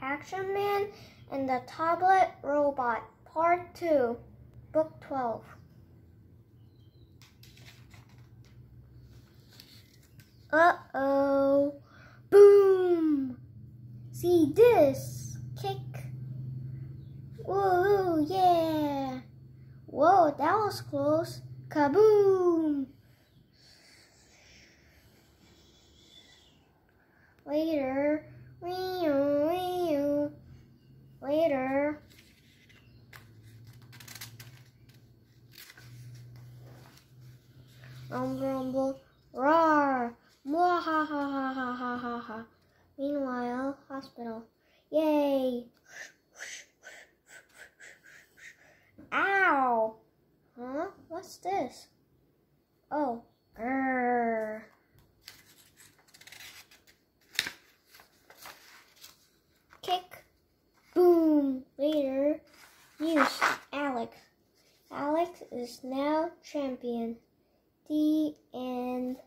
Action Man and the Tablet Robot, Part 2, Book 12. Uh oh. Boom! See this? Kick. Woo, yeah! Whoa, that was close. Kaboom! Later. Later. Rumble, rumble, roar. Mwahahahahaha. Meanwhile, hospital. Yay! Ow! Huh? What's this? Oh, Alex is now champion. The end.